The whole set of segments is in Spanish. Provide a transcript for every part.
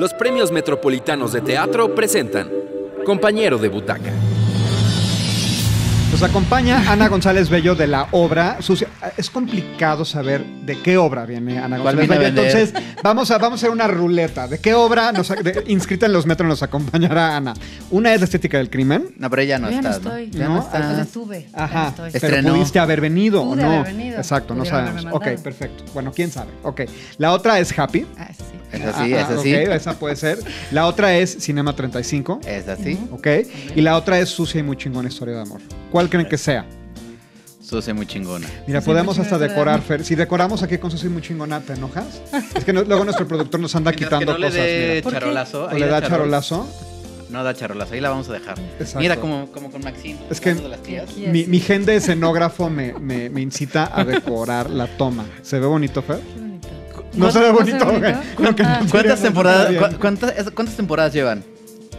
los premios metropolitanos de teatro presentan Compañero de Butaca. Nos acompaña Ana González Bello de la obra Sucia. Es complicado saber de qué obra viene Ana ¿Cuál González Bello. Entonces, vamos a, vamos a hacer una ruleta. ¿De qué obra nos, de- inscrita en los metros nos acompañará Ana? Una es la estética del crimen. No, pero ella no ya no está. estoy. Ya ¿No? no está. estuve. no Ajá. estoy. Pero Estrenó. pudiste haber venido o no. haber venido. Exacto, no sabemos. Ok, perfecto. Bueno, quién sabe. Ok. La otra es Happy. Ah, sí. Es así, Ah, es ah, así. ok, esa puede ser. La otra es Cinema 35. Es así. Ok. Y la otra es Sucia y muy chingona historia de amor. ¿Cuál creen que sea? Sucia muy chingona. Mira, podemos hasta decorar. Fer. Si decoramos aquí con Sucia y muy chingona, ¿te enojas? Es que no- luego nuestro productor nos anda Mientras que quitando no le cosas. dé mira. ¿Por qué? charolazo. O ahí le da charol- charolazo. No da charolazo, ahí la vamos a dejar. Exacto. Mira como, como con Maxine. Es que- hablando de las tías. Aquí Mi, mi gen de escenógrafo me, me- me incita a decorar la toma. ¿Se ve bonito, Fer? Qué bonito. No se ve bonito, güey. Creo que no Ah, se- ¿Cuántas temporadas, está bien. cu- cuántas, es- cuántas temporadas llevan?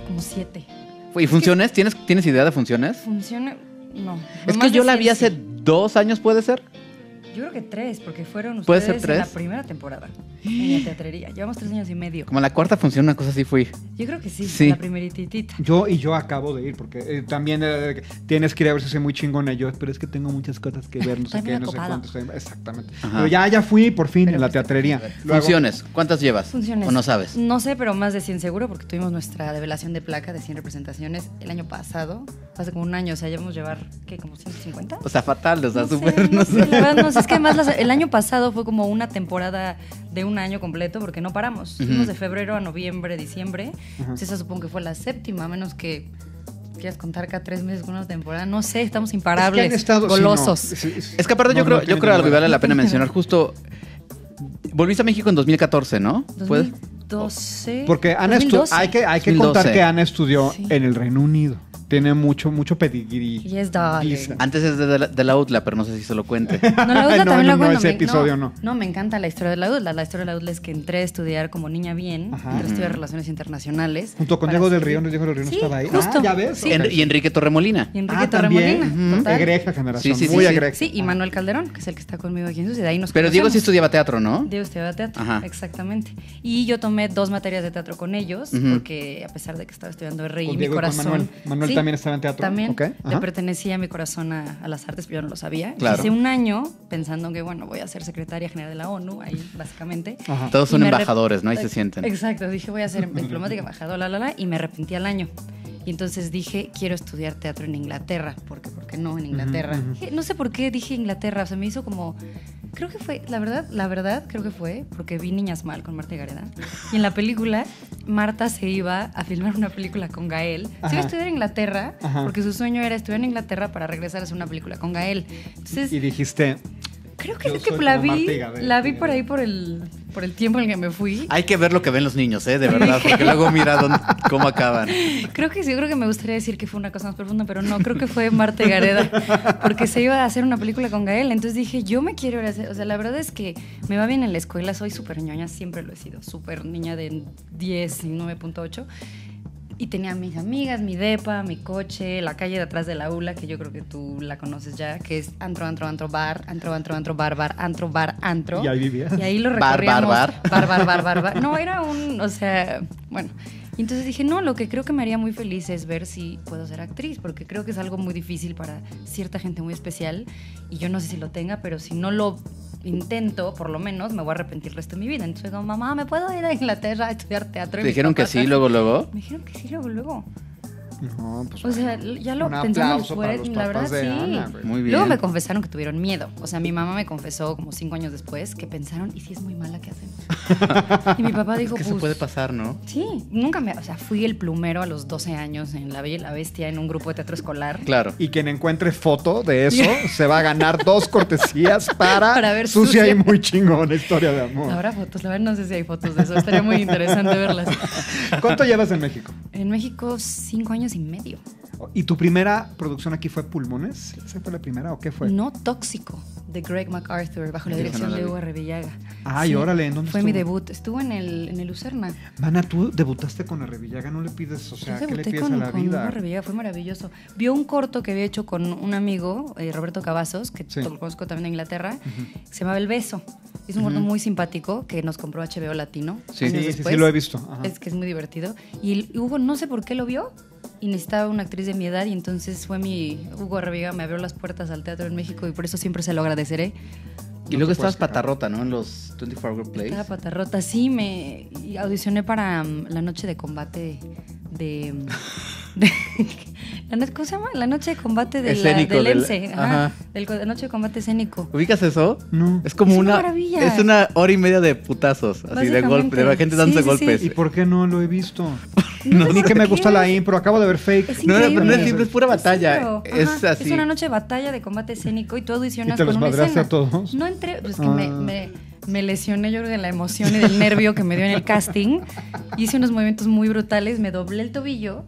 Como siete. ¿Y funciones? ¿Tienes, ¿Tienes idea de funciones? ¿Funciona? No. Es que yo la vi 100 hace dos años, ¿puede ser? Yo creo que tres, porque fueron ¿Puede ustedes ser tres? en la primera temporada. En la teatrería. Llevamos tres años y medio. Como la cuarta función, una cosa así fui. Yo creo que sí. Sí. La primerititita. Yo y yo acabo de ir porque eh, también eh, tienes que ir a ver si soy muy chingona yo, pero es que tengo muchas cosas que ver, no sé Estoy qué, muy no sé estoy- exactamente. Ajá. Pero ya, ya fui por fin Pero en la fuiste- teatrería. Luego- Funciones, ¿cuántas llevas? Funciones. ¿O no sabes? No sé, pero más de 100 seguro, porque tuvimos nuestra develación de placa de 100 representaciones el año pasado. Hace como un año, o sea, llevamos llevar, ¿qué? ¿Como 150? O sea, fatal, o sea, No sé, súper, no no sé, sé. la verdad no sé, es que además las- el año pasado fue como una temporada de un año completo porque no paramos. Fuimos de febrero a noviembre, diciembre. Entonces esa supongo que fue la séptima, a menos que quieras contar cada tres meses con una temporada. No sé, estamos Es que imparables, han estado- sí, no. golosos. Sí, sí. Es que aparte No, yo creo, no yo creo algo que vale la pena mencionar. Justo, volviste a México en 2014, ¿no? ¿Puedes? 2012. Porque Ana estu- 2012. hay que, hay que 2012. contar que Ana estudió Sí. en el Reino Unido. Tiene mucho, mucho pedigrí. Yes, darling. Antes es de la, de la UTLA, pero no sé si se lo cuente. No, la UDLA No, también no, lo no, cuento. ese me- episodio no. No, me encanta la historia de la UDLA. La historia de la UDLA es que entré a estudiar como niña bien. Ajá. Entré a estudiar Relaciones Internacionales. Junto con Diego del Río, Diego del Río no Sí, estaba ahí. justo. Ah, ya ves. Sí. En- y Enrique Torremolina. Y Enrique Ah, también. Torremolina. Total. Egregia generación. Sí, sí, muy sí, sí. y Manuel Calderón, que es el que está conmigo aquí en Sucia. De ahí nos Pero Diego sí estudiaba teatro, ¿no? Diego estudiaba teatro, Ajá. exactamente. Y yo tomé dos materias de teatro con ellos, porque a pesar de que estaba estudiando RI, mi corazón. Manuel. También estaba en teatro. También. Ok, Le ajá. pertenecía mi corazón a, a las artes, pero yo no lo sabía. Claro. Hice un año pensando que, bueno, voy a ser secretaria general de la ONU, ahí básicamente. Ajá. Todos son Y embajadores, ¿no? Ahí se sienten. Exacto, dije voy a ser diplomática embajadora, la, la, la, y me arrepentí al año. Y entonces dije, quiero estudiar teatro en Inglaterra, porque ¿por qué no en Inglaterra? No sé por qué dije Inglaterra, o sea, me hizo como creo que fue, la verdad, la verdad creo que fue porque vi Niñas Mal con Marta y Gareda. Y en la película Marta se iba a filmar una película con Gael. Se iba a estudiar en Inglaterra Ajá. porque su sueño era estudiar en Inglaterra para regresar a hacer una película con Gael. Entonces, Y dijiste, creo que yo es que la vi, la vi por ahí por el por el tiempo en el que me fui. Hay que ver lo que ven los niños, ¿eh? De verdad, porque luego mira dónde- cómo acaban. Creo que sí, creo que me gustaría decir que fue una cosa más profunda, pero no, creo que fue Marta y Gareda, porque se iba a hacer una película con Gael. Entonces dije, yo me quiero ir a hacer. O sea, la verdad es que me va bien en la escuela, soy súper ñoña, siempre lo he sido, súper niña de 10 y 9.8. Y tenía mis amigas, mi depa, mi coche, la calle de atrás de la ULA, que yo creo que tú la conoces ya, que es antro, antro, antro, bar, antro, antro, antro, bar, bar, antro, bar, antro. Y ahí vivías. Y ahí lo Bar, bar, recorríamos. bar. Bar, bar, bar, bar, bar. No, era un, o sea, bueno. Y entonces dije, no, lo que creo que me haría muy feliz es ver si puedo ser actriz, porque creo que es algo muy difícil para cierta gente muy especial. Y yo no sé si lo tenga, pero si no lo intento, por lo menos, me voy a arrepentir el resto de mi vida. Entonces digo, mamá, ¿me puedo ir a Inglaterra a estudiar teatro? Y ¿Te dijeron que sí, luego, luego? Me dijeron que sí, luego, luego. No, pues. O sea, ya lo fuera, los la verdad sí. Ana. Muy bien. Luego me confesaron que tuvieron miedo. O sea, mi mamá me confesó como cinco años después que pensaron, ¿y si es muy mala, qué hacemos? y mi papá dijo, Que pues. eso puede pasar, ¿no? Sí, nunca me. O sea, fui el plumero a los 12 años en La Bella y la Bestia en un grupo de teatro escolar. Claro. Y quien encuentre foto de eso se va a ganar dos cortesías para, Para ver sucia, y muy chingona historia de amor. Habrá fotos, la verdad no sé si hay fotos de eso. Estaría muy interesante verlas. ¿Cuánto llevas en México? En México, cinco años y medio. ¿Y tu primera producción aquí fue Pulmones? ¿Esa fue la primera o qué fue? No tóxico. de Greg MacArthur, bajo la Sí, dirección de. Hugo Revillaga. Ay, órale, ¿en dónde Fue mi debut. Estuvo en el, en el Lucerna. Mana, tú debutaste con Revillaga, no le pides, o sea, Yo ¿qué le debuté pides con, a la con vida? Hugo Revillaga, fue maravilloso. Vio un corto que había hecho con un amigo, eh, Roberto Cavazos, que Sí. lo conozco también de Inglaterra, que se llamaba El Beso. Es un corto muy simpático que nos compró HBO Latino. Sí. años Sí, sí, sí, lo he visto. Ajá. Es que es muy divertido. Y Hugo no sé por qué lo vio y necesitaba una actriz de mi edad y entonces fue mi... Hugo Revillaga me abrió las puertas al teatro en México y por eso siempre se lo agradeceré. Y No luego estabas patarrota, ¿no? En los 24 Hour Plays. Estaba patarrota. Sí, me y audicioné para mm, la noche de combate de... de- la no- ¿Cómo se llama? La noche de combate de la, Escénico del del- ENSE. Ajá, ajá. del la noche de combate escénico. ¿Ubicas eso? No. Es como Es una maravilla. Es una hora y media de putazos. Así de golpe, de la gente dándose Sí, sí, sí. golpes. ¿Y por qué no lo he visto? No Ni que me gusta la impro, acabo de ver fake. Es No, no, no es simple, es pura batalla. Es ajá, así. Es una noche de batalla de combate escénico y tú audicionas ¿Y te los con una madreaste escena. a todos? No entré, pues que me, Ah. me, me lesioné yo creo de la emoción y del nervio que me dio en el casting. Hice unos movimientos muy brutales, me doblé el tobillo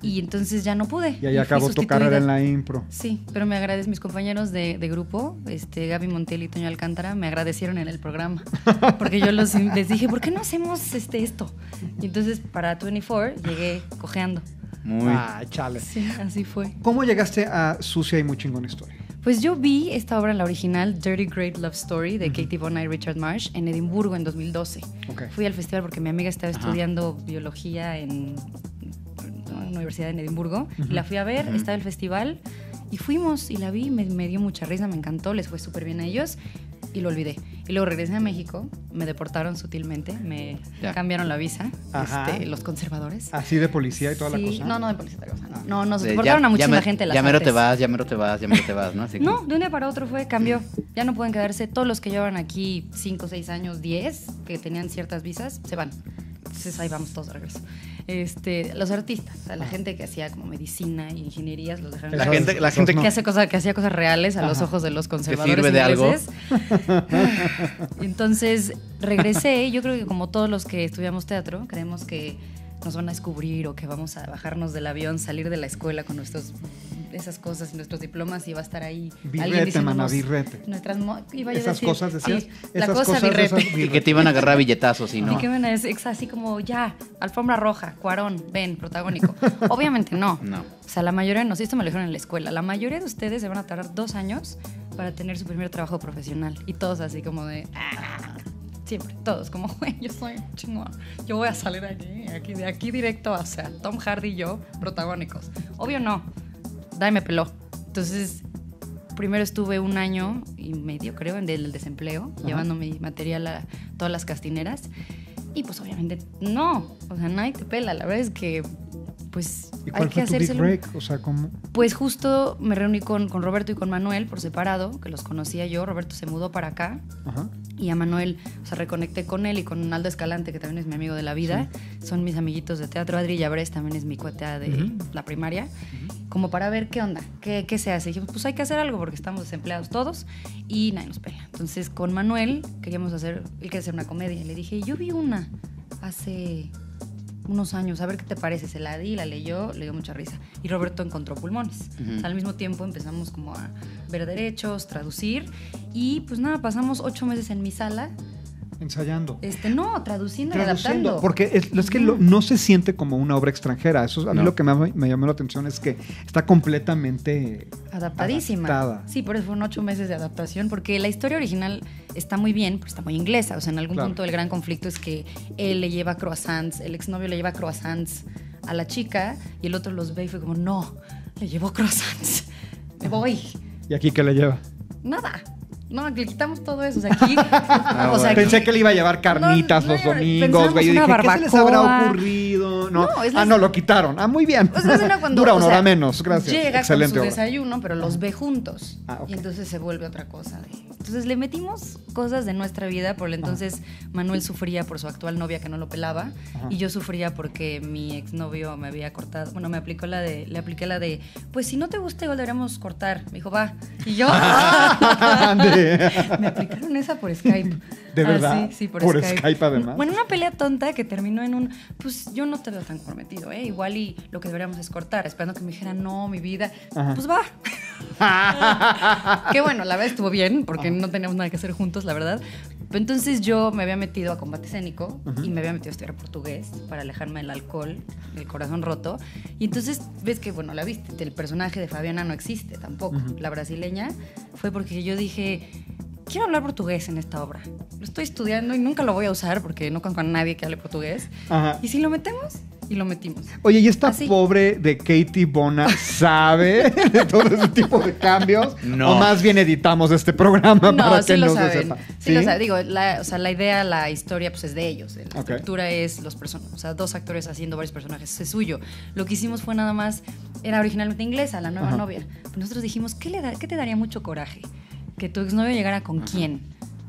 y entonces ya no pude. Y ahí acabó tu carrera en la impro. Sí, pero me agradecen mis compañeros de, de grupo, este, Gaby Montiel y Toño Alcántara, me agradecieron en el programa. Porque yo los, les dije, ¿por qué no hacemos este, esto? Y entonces para 24 llegué cojeando. Muy. Ah, chale. Sí, así fue. ¿Cómo llegaste a Sucia y muy chingona historia? Pues yo vi esta obra, la original, Dirty Great Love Story, de Katie Bonar y Richard Marsh, en Edimburgo en 2012. Ok. Fui al festival porque mi amiga estaba Ajá. estudiando biología en universidad en Edimburgo. y la fui a ver, estaba el festival, y fuimos y la vi, me, me dio mucha risa, me encantó, les fue súper bien a ellos, y lo olvidé. Y luego regresé a México, me deportaron sutilmente, me Ya. cambiaron la visa, este, los conservadores. Así de policía y toda la cosa. No, no, de policía, cosa, no. No, nos de deportaron a muchísima me- gente las Ya mero te vas, ya mero te vas, ya mero te vas, ¿no? Así que- No, de un día para otro fue, cambió. Ya no pueden quedarse. Todos los que llevan aquí 5, 6 años, 10, que tenían ciertas visas, se van. Entonces ahí vamos todos de regreso. Este, los artistas, o sea, la gente que hacía como medicina e ingenierías, los dejaron. La Esos- gente, la gente no. que, hace cosas, que hacía cosas reales a los ojos de los conservadores sirve de algo. Entonces regresé y yo creo que como todos los que estudiamos teatro, creemos que nos van a descubrir o que vamos a bajarnos del avión, salir de la escuela con nuestros esas cosas y nuestros diplomas y va a estar ahí Birrete, mana, birrete. Nuestras mo- iba yo a Esas decir, cosas decías. sí, la esas cosa cosas birrete. esas y que te iban a agarrar billetazos y Y no. que van a decir, ex- así como ya, alfombra roja, cuarón, ven, protagónico. Obviamente no. No. O sea, la mayoría, no sé, esto me lo dijeron en la escuela, la mayoría de ustedes se van a tardar dos años para tener su primer trabajo profesional. Y todos así como de... "Ah". Siempre, todos, como, güey, yo soy chingón. Yo voy a salir aquí, aquí, de aquí directo, o sea, Tom Hardy y yo, protagónicos. Obvio no, Dame peló. Entonces, primero estuve un año y medio, creo, en el desempleo, llevando mi material a todas las castineras. Y pues obviamente no, o sea, nadie te pela. La verdad es que, pues, ¿Y hay cuál que tu big hacérselo. break? O sea, ¿cómo? Pues justo me reuní con, con Roberto y con Manuel por separado, que los conocía yo. Roberto se mudó para acá Ajá. y a Manuel, o sea, reconecté con él y con Aldo Escalante, que también es mi amigo de la vida. Son mis amiguitos de teatro. Adri Llabres también es mi cueta de Ujú. la primaria. Como para ver qué onda, qué, qué se hace. Y dijimos, pues hay que hacer algo porque estamos desempleados todos y nadie nos pela. Entonces, con Manuel queríamos hacer, él quería hacer una comedia. Y le dije, yo vi una hace unos años, a ver qué te parece. Se la di, la leyó, le dio mucha risa. Y Roberto encontró pulmones. Ujú. O sea, al mismo tiempo empezamos como a ver derechos, traducir. Y pues nada, pasamos ocho meses en mi sala. Ensayando. Este, no, traduciendo, y adaptando. porque es, es que lo- no se siente como una obra extranjera. Eso a mí No. lo que me, me llamó la atención es que está completamente Adaptadísima. adaptada. Sí, por eso fueron ocho meses de adaptación, porque la historia original está muy bien, pero está muy inglesa. O sea, en algún Claro. punto el gran conflicto es que él le lleva croissants, el exnovio le lleva croissants a la chica y el otro los ve y fue como, no, le llevó croissants. Me voy. ¿Y aquí qué le lleva? Nada. No, le quitamos todo eso. O sea, aquí. Ah, o sea, bueno. Pensé aquí- que le iba a llevar carnitas No, los domingos, güey. Yo dije, ¿qué se les habrá ocurrido? No, No, es ah, no, lo quitaron. Ah, muy bien. Pues es cuando, Dura o una sea, hora menos, gracias. Llega Excelente con su desayuno, pero los ve juntos. Ah, ok. Y entonces se vuelve otra cosa. Entonces le metimos cosas de nuestra vida. Por el entonces Manuel sufría por su actual novia que no lo pelaba. Ajá. Y yo sufría porque mi exnovio me había cortado. Bueno, me aplicó la de, le apliqué la de, pues si no te gusta igual deberíamos cortar. Me dijo, va. Y yo. Me aplicaron esa por Skype. ¿De Ah, verdad? sí, sí, por, ¿Por Skype. Skype, además? Bueno, una pelea tonta que terminó en un, pues yo no te veo tan comprometido, ¿eh? Igual y lo que deberíamos es cortar, esperando que me dijera, no, mi vida. Ajá. Pues va. que bueno, la verdad estuvo bien, porque no teníamos nada que hacer juntos, la verdad. Pero entonces yo me había metido a combate escénico y me había metido a estudiar portugués para alejarme del alcohol, del corazón roto. Y entonces ves que, bueno, la viste, el personaje de Fabiana no existe tampoco. La brasileña fue porque yo dije, quiero hablar portugués en esta obra. Lo estoy estudiando y nunca lo voy a usar porque no conozco a nadie que hable portugués. Ajá. ¿Y si lo metemos? Y lo metimos. Oye, ¿y esta Así. pobre de Katie Bona sabe de todo ese tipo de cambios? No. ¿O más bien editamos este programa No, para sí que lo no se saben. sepa? Sí, lo saben. Digo, la, o sea, la idea, la historia, pues es de ellos. La Ok. estructura es los personajes. O sea, dos actores haciendo varios personajes. Es suyo. Lo que hicimos fue nada más. Era originalmente inglesa, la nueva Ajá. novia. Pero nosotros dijimos, ¿qué, le da- ¿qué te daría mucho coraje? Que tu exnovio llegara con quién?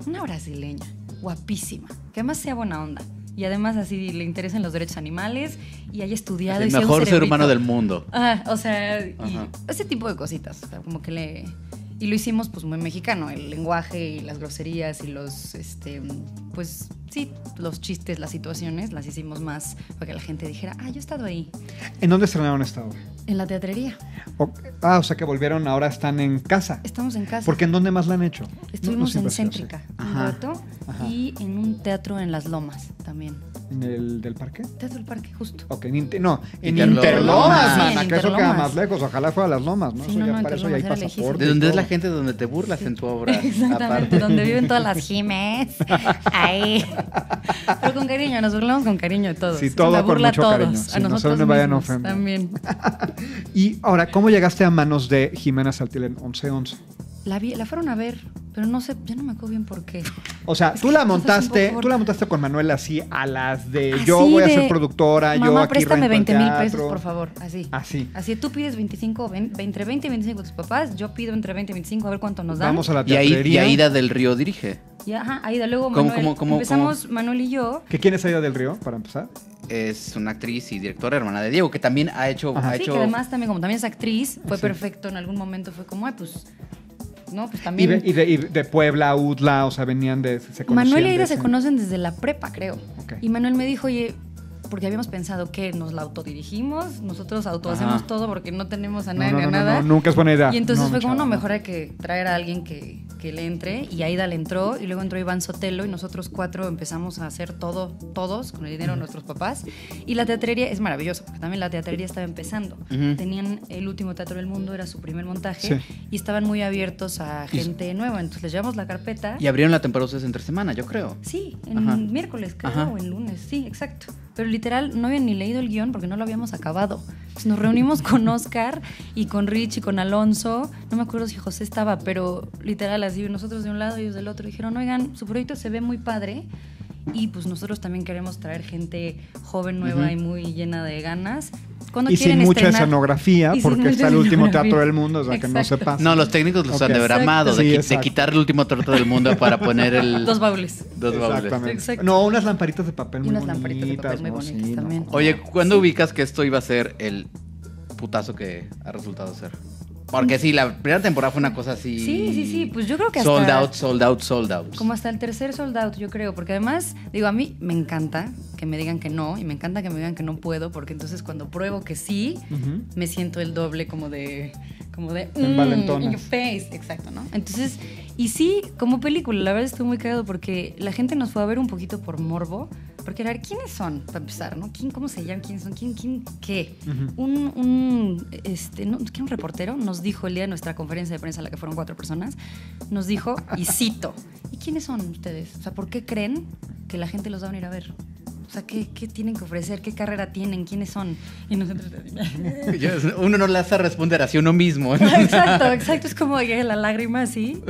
Una brasileña. Guapísima. Que además sea buena onda. Y además así le interesen los derechos animales y haya estudiado. El y sea un mejor ser humano del mundo. Ah, o sea, y ese tipo de cositas, o sea, como que le y lo hicimos pues muy mexicano, el lenguaje y las groserías y los este pues sí, los chistes, las situaciones las hicimos más para que la gente dijera, "Ah, yo he estado ahí ¿En dónde estrenaron esta obra? en la teatrería. O- ah, o sea que volvieron, ahora están en casa. Estamos en casa. ¿Porque en dónde más la han hecho? No- no Estuvimos en. Céntrica, un rato, Ajá. y en un teatro en Las Lomas también. ¿En el del parque? Teatro del Parque, justo. Ok, en Inter- no, en Interlomas. Interlomas, Sí, en mana, que eso queda Interlomas. más lejos. Ojalá fuera a las lomas, ¿no? Sí, eso no, ya no, para eso ya hay Interlomas pasaporte. De donde es la gente donde te burlas en tu obra. Exactamente, aparte. donde viven todas las jimes. Ahí. Pero con cariño, nos burlamos con cariño de todos. Sí, todo con mucho todos, cariño, a sí, no se vayan ofender. También. Y ahora, ¿cómo llegaste a manos de Jimena Saltil en 1111? La, vi- la fueron a ver, pero no sé, ya no me acuerdo bien por qué. O sea, Es tú la montaste, tú la montaste con Manuel así a las de Así yo voy a ser productora, yo Mamá, aquí préstame rento el 20 mil pesos, teatro". por favor. Así. Así. Así tú pides 25, ven- entre 20 y 25 de tus papás, yo pido entre 20 y 25 a ver cuánto nos dan. Vamos a la Y ahí, y teatrería. Aida del Río dirige. Y ajá, ahí de luego ¿Cómo, Manuel. cómo, cómo, empezamos Manuel y yo. ¿Que quién es Aida del Río, para empezar? Es una actriz y directora hermana de Diego, que también ha hecho. Ajá. Ha Sí, hecho que además también, como también es actriz, fue Sí. perfecto. En algún momento fue como, ay, pues. No, pues Y también. de, y de- y de Puebla, Utla, o sea, venían de... Se Manuel y Aida se conocen desde la prepa, creo. Y Manuel me dijo, oye, porque habíamos pensado que nos la autodirigimos, nosotros auto Ajá. hacemos todo porque no tenemos a nadie no, a no, no, nada. no, nunca es buena idea. Y entonces fue como, chavo, no, mejor hay que traer a alguien que, que le entre. Y Aida le entró, y luego entró Iván Sotelo, y nosotros cuatro empezamos a hacer todo, todos, con el dinero de nuestros papás. Y la teatrería es maravillosa, porque también la teatrería estaba empezando. Tenían el último teatro del mundo, era su primer montaje, Sí. y estaban muy abiertos a gente nueva. Entonces les llevamos la carpeta. Y abrieron la temporada entre semana, yo creo. Sí, en Ajá. miércoles, creo, Ajá. o en lunes, sí, exacto. Pero literal, no habían ni leído el guion porque no lo habíamos acabado. Nos reunimos con Oscar y con Rich y con Alonso. No me acuerdo si José estaba, pero literal, así, nosotros de un lado y ellos del otro. Dijeron, oigan, su proyecto se ve muy padre. Y pues nosotros también queremos traer gente joven, nueva y muy llena de ganas. Cuando Y sin quieren mucha estrenar- escenografía, Y sin porque mucha está el último teatro del mundo, o sea, que no se pasa. No, los técnicos los Ok. han de haber Exacto. amado, de, Sí, qui- de exacto. quitar el último trato del mundo para poner el. Dos baúles. Dos baúles. Exactamente. Exacto. No, unas lamparitas de papel Y muy unas lamparitas de papel muy bonitas Sí, también. Oye. ¿cuándo ubicas que esto iba a ser el putazo que ha resultado ser? Porque sí, la primera temporada fue una cosa así. Sí, sí, sí, pues yo creo que hasta- Sold out, sold out, sold out. Como hasta el tercer sold out, yo creo, porque además, digo, a mí me encanta que me digan que no y me encanta que me digan que no puedo, porque entonces cuando pruebo que sí, me siento el doble como de como de Envalentonas. in your face, exacto, ¿no? Entonces, y sí, como película, la verdad estoy muy cagado porque la gente nos fue a ver un poquito por morbo, porque a ver, ¿quiénes son? Para empezar, ¿no? ¿Quién, ¿Cómo se llaman? ¿Quiénes son? ¿Quién, quién, qué? Un, un, este, no, ¿qué? un reportero nos dijo el día de nuestra conferencia de prensa, a la que fueron cuatro personas, nos dijo, y cito, ¿y quiénes son ustedes? O sea, ¿por qué creen que la gente los va a venir a ver? O sea, ¿qué, qué tienen que ofrecer? ¿Qué carrera tienen? ¿Quiénes son? Y nosotros... Uno no le hace responder hacia uno mismo. exacto, exacto. Es como la lágrima así.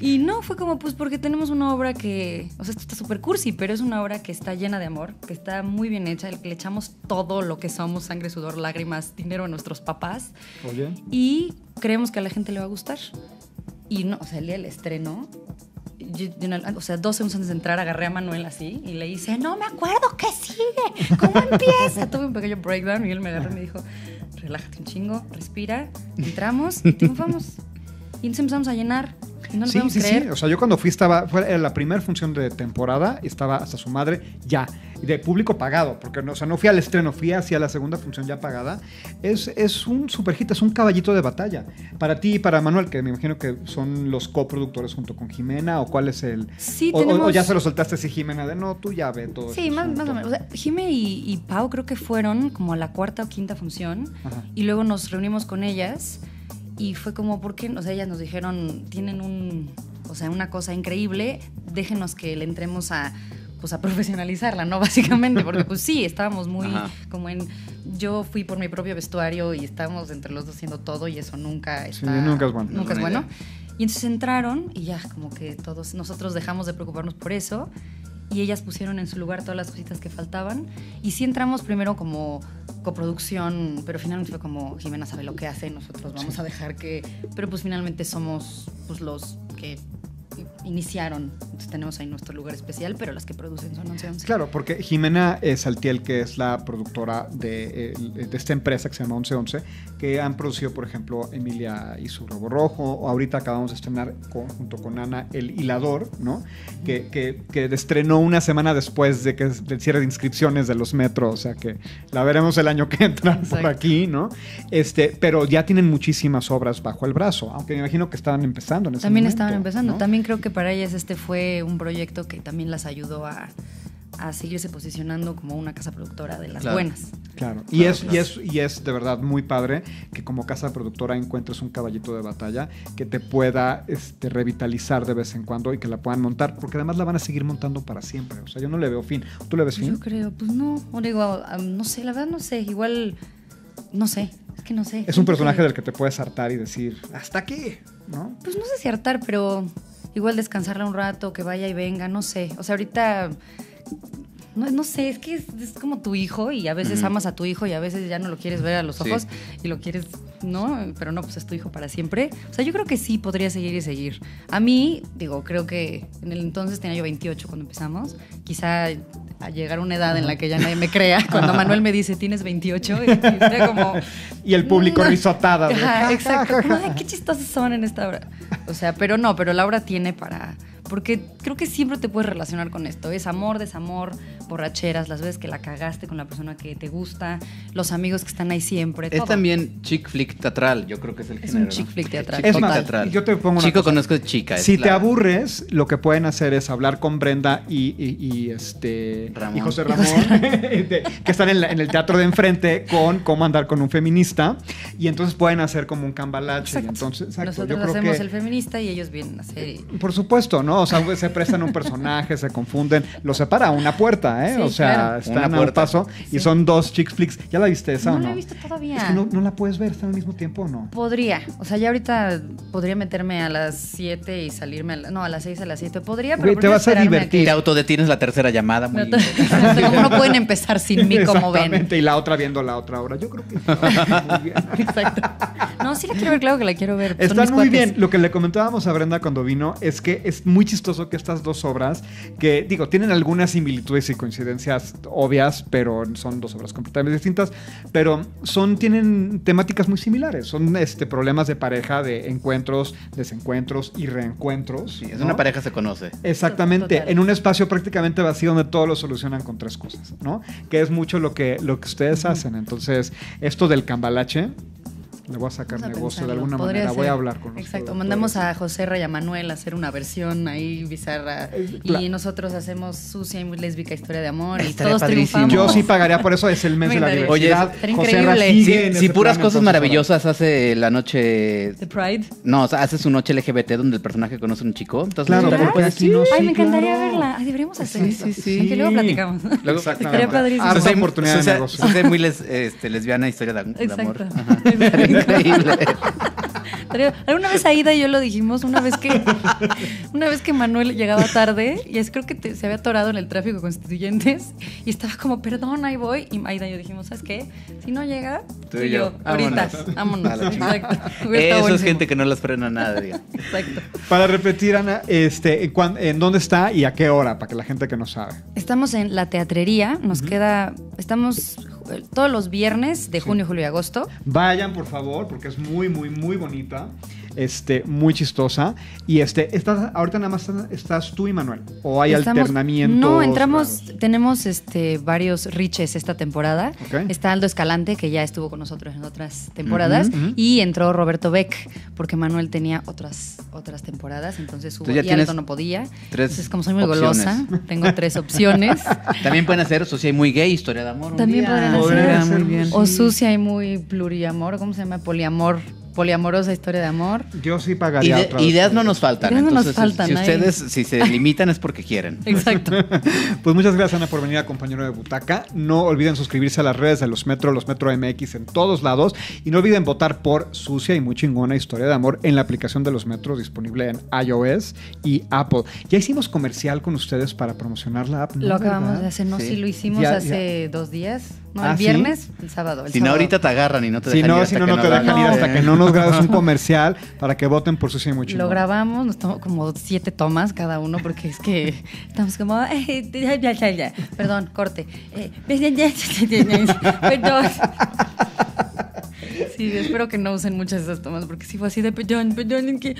Y no, fue como, pues, porque tenemos una obra que, o sea, esto está súper cursi, pero es una obra que está llena de amor, que está muy bien hecha, que le echamos todo lo que somos, sangre, sudor, lágrimas, dinero a nuestros papás, Oye. y creemos que a la gente le va a gustar. Y no, o sea, el día del estreno, yo- yo o sea, dos segundos antes de entrar, agarré a Manuel así y le hice, no me acuerdo qué sigue, cómo empieza. Tuve un pequeño breakdown y él me agarró y me dijo, relájate un chingo, respira, entramos y triunfamos. Y entonces empezamos a llenar. Y no lo sí, sí, sí. O sea, yo cuando fui estaba, fue la primera función de temporada, estaba hasta su madre ya, de público pagado, porque no, o sea, no fui al estreno, fui hacia la segunda función ya pagada. Es, es un super hit, es un caballito de batalla. Para ti y para Manuel, que me imagino que son los coproductores junto con Jimena, o cuál es el... Sí, o, o- tenemos- o ya se lo soltaste así, Jimena, de no, tú ya ve todo. Sí, este más, más asunto". o menos. O sea, Jime y, y Pau creo que fueron como a la cuarta o quinta función Ajá. y luego nos reunimos con ellas y fue como, ¿por qué? O sea, ellas nos dijeron, tienen un, o sea, una cosa increíble, déjenos que le entremos a pues a profesionalizarla, ¿no? Básicamente, porque pues sí, estábamos muy Ajá. como en yo fui por mi propio vestuario y estábamos entre los dos haciendo todo y eso nunca Sí, está nunca es bueno. Nunca es bueno. Y entonces entraron y ya como que todos nosotros dejamos de preocuparnos por eso y ellas pusieron en su lugar todas las cositas que faltaban. Y sí entramos primero como coproducción, pero finalmente fue como Jimena sabe lo que hace, nosotros vamos a dejar que, pero pues finalmente somos pues los que iniciaron, entonces tenemos ahí nuestro lugar especial, pero las que producen son 11 11. Claro, porque Jimena eh, Saltiel, que es la productora de, eh, de esta empresa que se llama 1111, que han producido, por ejemplo, Emilia y su Robo Rojo, o ahorita acabamos de estrenar con- junto con Ana El Hilador, ¿no? Que, que, que estrenó una semana después de que del cierre de inscripciones de los metros, o sea que la veremos el año que entra por aquí, ¿no? Este, pero ya tienen muchísimas obras bajo el brazo, aunque me imagino que estaban empezando en ese También momento, estaban empezando. ¿no? También creo que para ellas este fue un proyecto que también las ayudó a, a seguirse posicionando como una casa productora de las Claro. buenas. Claro, y, Claro, es, claro. Y, es, y es de verdad muy padre que como casa productora encuentres un caballito de batalla que te pueda este, revitalizar de vez en cuando y que la puedan montar, porque además la van a seguir montando para siempre. O sea, yo no le veo fin. ¿Tú le ves fin? Yo creo, pues no, o digo, ah, no sé, la verdad no sé, igual, no sé, es que no sé. Es un personaje del que te puedes hartar y decir, hasta aquí, ¿no? Pues no sé si hartar, pero igual descansarla un rato, que vaya y venga, no sé. O sea, ahorita, no, no sé, es que es, es como tu hijo y a veces amas a tu hijo y a veces ya no lo quieres ver a los Sí. ojos y lo quieres, ¿no? Pero no, pues es tu hijo para siempre. O sea, yo creo que sí podría seguir y seguir. A mí, digo, creo que en el entonces tenía yo 28 cuando empezamos. Quizá a llegar a una edad en la que ya nadie me crea. Cuando Manuel me dice, tienes 28, y estoy como... Y el público No. risotada. de, Ajá, "Ja, ja, exacto. ja, Como, ja". "Ay, qué chistosos son en esta obra. O sea, pero no, pero la obra tiene para. Porque creo que siempre te puedes relacionar con esto. Es amor, desamor, borracheras, las veces que la cagaste con la persona que te gusta, los amigos que están ahí siempre. Es todo. también chick flick teatral, yo creo que es el Es género. un chick flick teatral. Es más, teatral. yo te pongo una Chico cosa. conozco de chica. es Si te la- aburres, lo que pueden hacer es hablar con Brenda y, y- y, este Ramón. y José Ramón, de- que están en, la- en el teatro de enfrente con cómo andar con un feminista y entonces pueden hacer como un cambalache y Exacto. entonces exacto, Nosotros yo creo hacemos que el feminista y ellos vienen a hacer. y- por supuesto, ¿no? O sea, se prestan un personaje, se confunden, lo separa una puerta, ¿eh? Sí, o sea, claro. están a un paso y Sí. son dos chick flicks. ¿Ya la viste esa No o la no? he visto todavía. Es que no, no la puedes ver, están al mismo tiempo o no. Podría, o sea, ya ahorita podría meterme a las 7 y salirme a la- no, a las 6 a las 7. Podría, pero Güey, te vas a divertir. Y que- te autodetienes la tercera llamada. Muy No, ¿Cómo no pueden empezar sin mí, como ven? Exactamente, y la otra viendo la otra hora. Yo creo que muy bien. Exacto. No, sí la quiero ver, claro que la quiero ver. Son Están muy cuates. bien. Lo que le comentábamos a Brenda cuando vino es que es muy chistoso que estas dos obras, que digo, tienen algunas similitudes y coincidencias obvias, pero son dos obras completamente distintas, pero son, tienen temáticas muy similares. Son este, problemas de pareja, de encuentros, desencuentros y reencuentros. Sí, es ¿no? una pareja se conoce. Exactamente, Total. en un espacio prácticamente vacío donde todo lo solucionan con tres cosas, ¿no? Que es mucho lo que, lo que ustedes hacen. Entonces, esto del cambalache, le voy a sacar Vamos a negocio de pensarlo. alguna Podría manera. Voy ser. a hablar con los Exacto, productores. mandamos a José Raya Manuel a hacer una versión ahí bizarra Eh, y claro. nosotros hacemos sucia y muy lésbica historia de amor y Estaría todos padrísimo. triunfamos. Yo sí pagaría por eso, es el mes Me de la diversidad. Oye, José increíble. sigue Si, puras plan, cosas maravillosas hace la noche. The Pride. No, o sea, hace su noche LGBT donde el personaje conoce a un chico. Entonces, Claro, porque puede- aquí no, Ay, sí, me encantaría claro. verla. Ay, deberíamos hacer Sí, eso. sí, sí. Aunque luego platicamos. Luego- Exactamente. Estaría padrísimo. Ah, oportunidad de negocio. muy este, lesbiana historia de, de amor. Exacto. Increíble. Alguna vez Aida y yo lo dijimos, una vez que una vez que Manuel llegaba tarde y es creo que te- se había atorado en el tráfico constituyentes y estaba como, perdón, ahí voy. Y Aida y yo dijimos, ¿sabes qué? Si no llega, tú, y yo, ahorita, Vámonos. Exacto. Eso es gente que no las frena nada, diga. Exacto. Para repetir, Ana, este, ¿en, cuán- en dónde está y a qué hora? Para que la gente que no sabe. Estamos en la teatrería, nos queda, estamos todos los viernes de junio, julio y agosto. Vayan, por favor, porque es muy, muy, muy bonita. Este, muy chistosa. Y este, estás, ahorita nada más estás, tú y Manuel. ¿O hay alternamientos? No, entramos, raros? tenemos este varios riches esta temporada. Está Aldo Escalante, que ya estuvo con nosotros en otras temporadas, y entró Roberto Beck, porque Manuel tenía otras, otras temporadas, entonces hubo, y Aldo no podía. tres entonces, como soy muy opciones. golosa, tengo tres opciones. También pueden hacer Sucia y muy gay, historia de amor. un También podrían Podría hacer. muy bien. O sucia y muy pluriamor, ¿cómo se llama? Poliamor, poliamorosa historia de amor. Yo sí pagaría Ide- otra ideas no nos faltan. Ideas no nos entonces, faltan, si ustedes, si se limitan es porque quieren. Exacto. Pues muchas gracias, Ana, por venir a compañero de Butaca. No olviden suscribirse a las redes de los Metro, los Metro MX en todos lados. Y no olviden votar por Sucia y muy chingona historia de amor en la aplicación de los Metro disponible en iOS y Apple. Ya hicimos comercial con ustedes para promocionar la app. ¿no? Lo acabamos ¿Verdad? de hacer, no, Sí. sí, lo hicimos Ya- hace dos días. No, Ah, el ¿sí? viernes, el sábado. el Si no, ahorita te agarran y no te Si dejan ir no, hasta si no, que no te dejan ir hasta que no nos grabes un comercial para que voten por y muy chingona. Lo grabamos, nos tomó como siete tomas cada uno porque es que estamos como... eh, ya, ya, ya, ya. Perdón, corte. Eh, Perdón. Sí, espero que no usen muchas de esas tomas porque sí fue así de perdón. en que-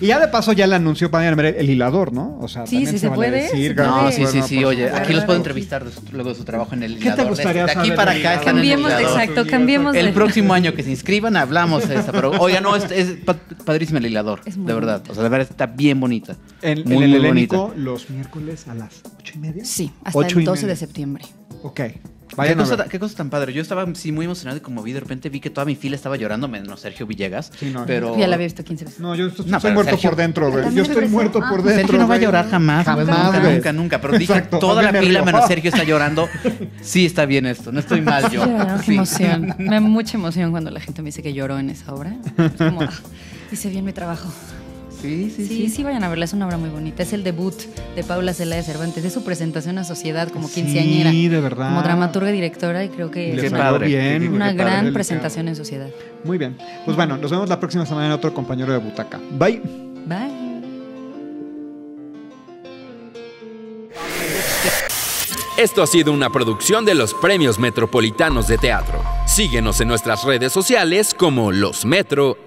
Y ya de paso ya le anunció para ver el hilador, ¿no? O sea, Sí, también sí se vale puede, decir, se claro, puede. No, sí, sí, sí. Oye, aquí los puedo entrevistar de su- luego de su trabajo en el ¿Qué te hilador. gustaría de aquí saber para acá están en el Cambiemos, hilador. exacto, cambiemos El de- próximo año que se inscriban hablamos de esta, pero oiga, no, es, es pa- padrísimo el hilador, Es muy de verdad. bonito. O sea, de verdad está bien bonita. En, muy, en el muy bonita. los miércoles a las ocho y media. Sí, hasta Ocho el 12 media. de septiembre. Ok. ¿Qué Vayan cosa, qué cosa tan padre. Yo estaba sí, muy emocionado y como vi de repente vi que toda mi fila estaba llorando, menos Sergio Villegas. Sí, no. pero Ya la había visto 15 veces. No, yo estoy, No, estoy pero muerto Sergio- por dentro, güey. Yo estoy muerto Ah, por Sergio dentro. no va a llorar jamás, Jamás, nunca, nunca, nunca. Pero dije, Exacto, toda la fila me menos. Sergio está llorando. Sí está bien esto, no estoy mal yo. Qué Sí. emoción. Me da mucha emoción cuando la gente me dice que lloró en esa obra. Es como, ah, hice bien mi trabajo. Sí, sí, Sí, sí, vayan a verla, es una obra muy bonita. Es el debut de Paula Celaya Cervantes, es su presentación a sociedad como Sí, quinceañera. de verdad. Como dramaturga y directora, y creo que es salió padre. bien, una padre, gran presentación en sociedad. Muy bien. Pues bueno, nos vemos la próxima semana en otro compañero de butaca. Bye. Bye. Esto ha sido una producción de los Premios Metropolitanos de Teatro. Síguenos en nuestras redes sociales como Los Metro